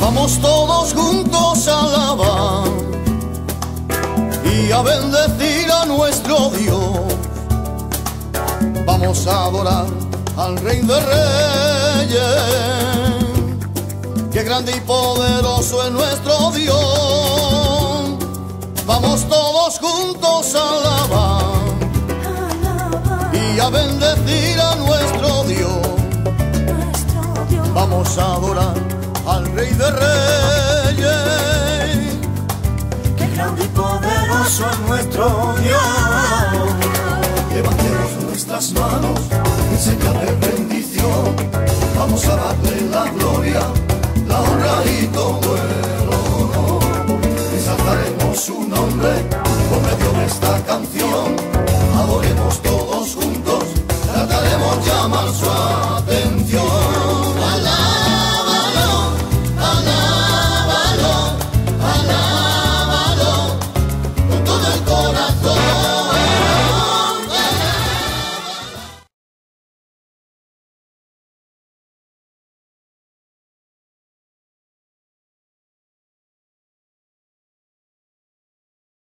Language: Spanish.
Vamos todos juntos a alabar y a bendecir a nuestro Dios. Vamos a adorar al Rey de Reyes Grande y poderoso es nuestro Dios. Vamos todos juntos a alabar y a bendecir a nuestro Dios. Vamos a adorar al Rey de Reyes. Qué grande y poderoso es nuestro Dios. Levantemos nuestras manos en señal de bendición. su nombre por esta canción. Adoremos todos juntos, trataremos de amar su